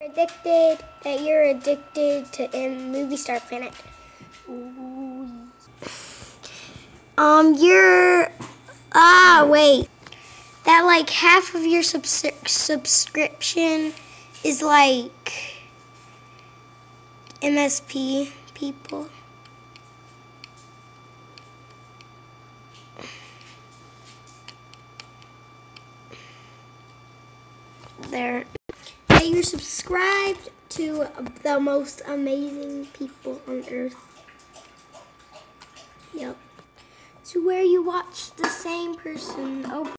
Addicted that you're addicted to in Movie Star Planet. Um, you're ah wait, that like half of your subs- subscription is like MSP people. There. Subscribed to the most amazing people on earth. Yep. To where you watch the same person over.